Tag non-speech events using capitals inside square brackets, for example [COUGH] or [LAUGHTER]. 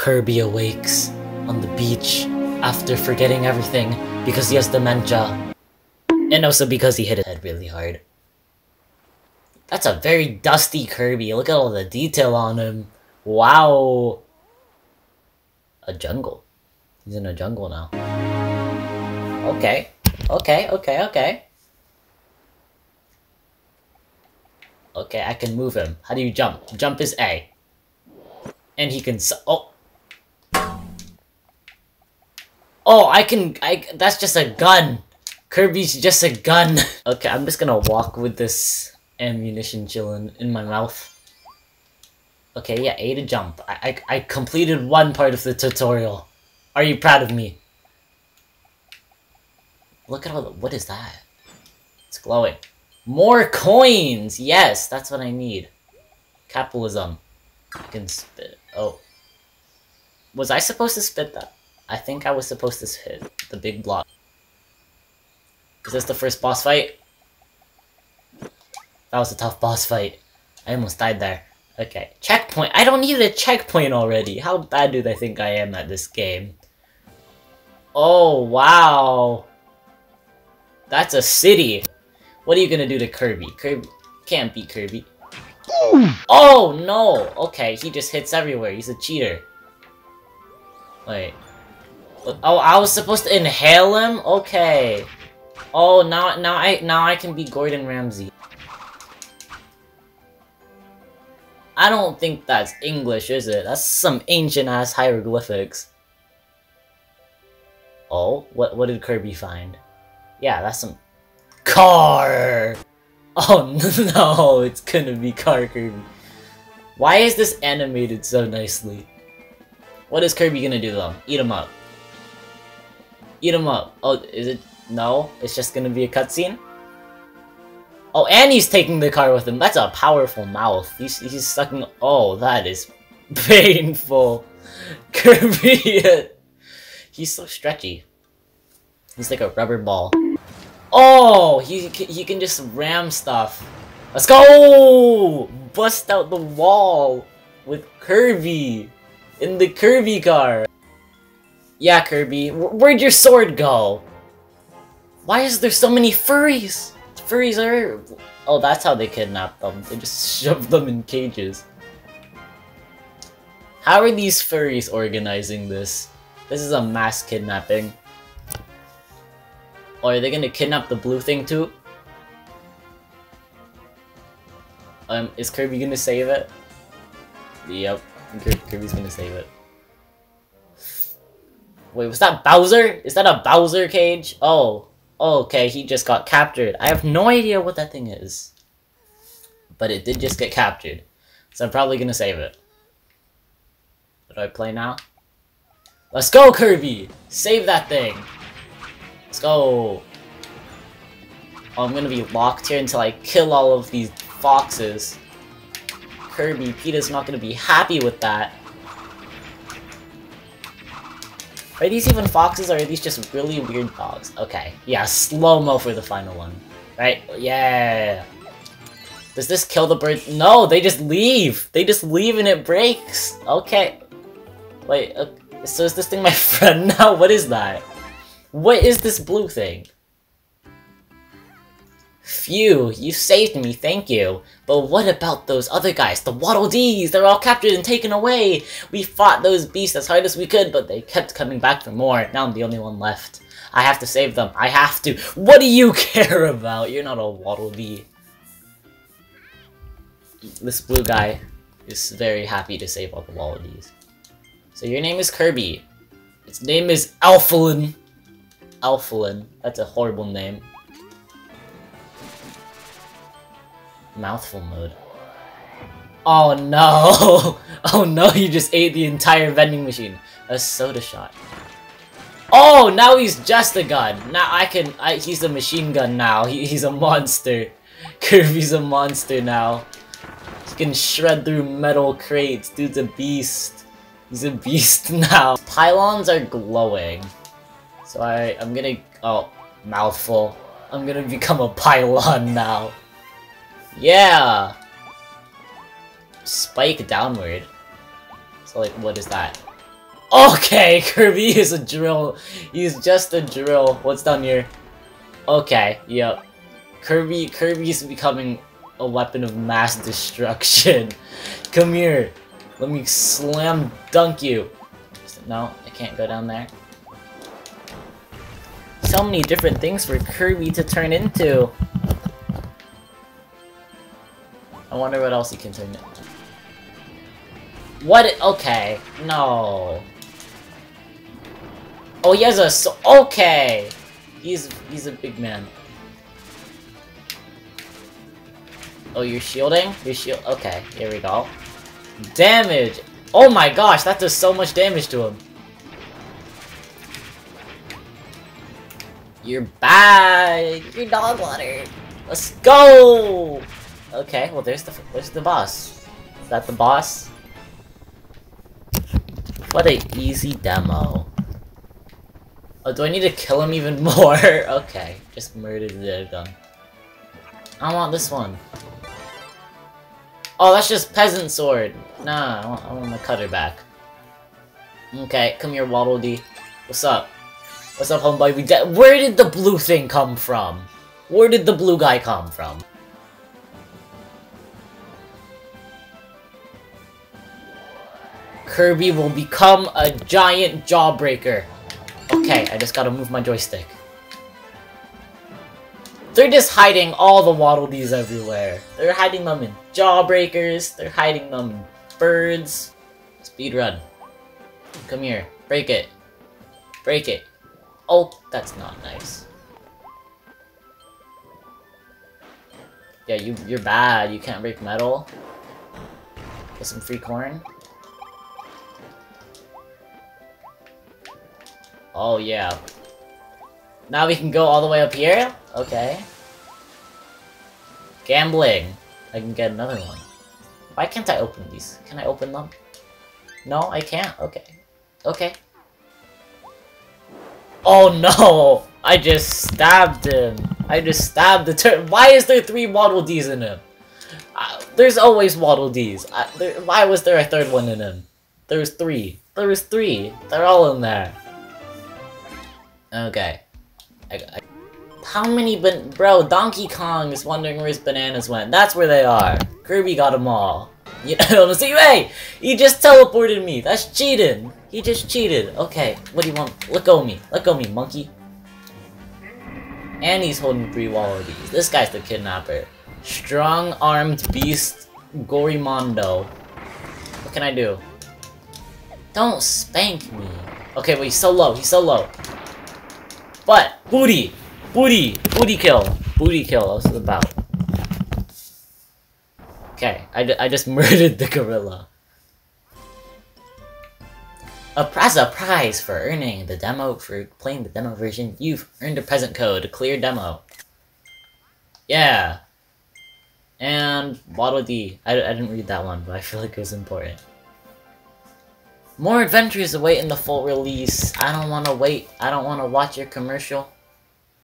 Kirby awakes on the beach after forgetting everything because he has dementia. And also because he hit his head really hard. That's a very dusty Kirby. Look at all the detail on him. Wow. A jungle. He's in a jungle now. Okay. Okay, okay, okay. Okay, I can move him. How do you jump? Jump is A. And he can oh. Oh, I can- I- that's just a gun! Kirby's just a gun! [LAUGHS] okay, I'm just gonna walk with this ammunition chilling in my mouth. Okay, yeah, A to jump. I, I, I completed one part of the tutorial. Are you proud of me? Look at all the- what is that? It's glowing. More coins! Yes, that's what I need. Capitalism. I can spit. Oh. Was I supposed to spit that? I think I was supposed to hit the big block. Is this the first boss fight? That was a tough boss fight. I almost died there. Okay, checkpoint. I don't need a checkpoint already. How bad do they think I am at this game? Oh, wow. That's a city. What are you gonna do to Kirby? Kirby can't beat Kirby. Oh no! Okay, he just hits everywhere. He's a cheater. Wait. Oh, I was supposed to inhale him? Okay. Oh, now now I now I can be Gordon Ramsay. I don't think that's English, is it? That's some ancient ass hieroglyphics. Oh, what what did Kirby find? Yeah, that's some car. [LAUGHS] Oh [LAUGHS] no, it's gonna be car Kirby. Why is this animated so nicely? What is Kirby gonna do though? Eat him up. Eat him up. Oh, is it? No, it's just gonna be a cutscene. Oh, and he's taking the car with him. That's a powerful mouth. He's he's sucking. Oh, that is [LAUGHS] painful. [LAUGHS] Kirby. he's so stretchy. He's like a rubber ball. Oh, he he can just ram stuff. Let's go! Bust out the wall with Kirby in the Kirby car. Yeah, Kirby, where'd your sword go? Why is there so many furries? Furries are... Oh, that's how they kidnap them. They just [LAUGHS] shove them in cages. How are these furries organizing this? This is a mass kidnapping. Or are they gonna kidnap the blue thing too? Um, is Kirby gonna save it? Yep, Kirby's gonna save it. Wait, was that Bowser? Is that a Bowser cage? Oh. oh, okay, he just got captured. I have no idea what that thing is. But it did just get captured. So I'm probably gonna save it. Do I play now? Let's go, Kirby! Save that thing! Let's go! Oh, I'm gonna be locked here until I kill all of these foxes. Kirby, Peter's not gonna be happy with that. Are these even foxes or are these just really weird dogs? Okay, yeah, slow-mo for the final one. Right? Yeah! Does this kill the bird? No, they just leave! They just leave and it breaks! Okay. Wait, uh, so is this thing my [LAUGHS] friend now? What is that? What is this blue thing? Phew, you saved me, thank you. But what about those other guys, the Waddle Dees? They're all captured and taken away. We fought those beasts as hard as we could, but they kept coming back for more. Now I'm the only one left. I have to save them. I have to. What do you [LAUGHS] care about? You're not a Waddle Dee. This blue guy is very happy to save all the Waddle Dees. So your name is Kirby. Its name is Elfilin. Elfilin. That's a horrible name. Mouthful mode. Oh no! [LAUGHS] Oh no, you just ate the entire vending machine. A soda shot. Oh, now he's just a gun. Now I can- I, he's a machine gun now. He, he's a monster. [LAUGHS] Kirby's a monster now. He can shred through metal crates. Dude's a beast. He's a [LAUGHS] beast now. Pylons are glowing. So I, I'm gonna- oh, mouthful. I'm gonna become a pylon now. Yeah! Spike downward. So like, what is that? Okay, [LAUGHS] Kirby is a drill. He's just a drill. What's down here? Okay, yep. Kirby, Kirby's becoming a weapon of mass destruction. [LAUGHS] Come here. Let me slam dunk you. No, I can't go down there. So many different things for Kirby to turn into. I wonder what else he can turn. What? Okay. No. Oh, he has a so okay. He's he's a big man. Oh, you're shielding? You're shield. Okay, here we go. Damage. Oh my gosh, that does so much damage to him. You're bad. You're dog water. Let's go. Okay, well there's the there's the boss. Is that the boss? What a easy demo. Oh, do I need to kill him even [LAUGHS] more? okay, just murdered the gun. I want this one. Oh, that's just peasant sword. Nah, I want, I want my cutter back. Okay, come here, Waddle Dee. What's up? What's up, homeboy? We Where did the blue thing come from? Where did the blue guy come from? Kirby will become a giant jawbreaker. Okay, I just gotta move my joystick. They're just hiding all the Waddle Dees everywhere. They're hiding them in jawbreakers, they're hiding them in birds. Speed run. Come here. Break it. Break it. Oh, that's not nice. Yeah, you, you're bad. You can't break metal. Get some free corn. Oh, yeah. Now we can go all the way up here? Okay. Gambling. I can get another one. Why can't I open these? Can I open them? No, I can't? Okay. Okay. Oh [LAUGHS] no! I just stabbed him. I just stabbed the turn. Why is there three Waddle Dees in him? Uh, there's always Waddle Dees. Uh, there, why was there a third one in him? There's three. There was three. They're all in there. Okay. I, I, how many ban- Bro, Donkey Kong is wondering where his bananas went. That's where they are. Kirby got them all. You [LAUGHS] know, see, hey! He just teleported me. That's cheating. He just cheated. Okay, what do you want? Let go of me. Let go me, monkey. And he's holding three wallabies. This guy's the kidnapper. Strong-armed beast Gorimondo. What can I do? Don't spank me. Okay, wait, he's so low. He's so low. What? Booty! Booty! Booty kill! Booty kill, that's what about. Okay, I, I just [LAUGHS] murdered the gorilla. A, as a prize for earning the demo, for playing the demo version, you've earned a present code, clear demo. Yeah. And Waddle Dee. I, I didn't read that one, but I feel like it was important. More adventures await in the full release. I don't want to wait. I don't want to watch your commercial.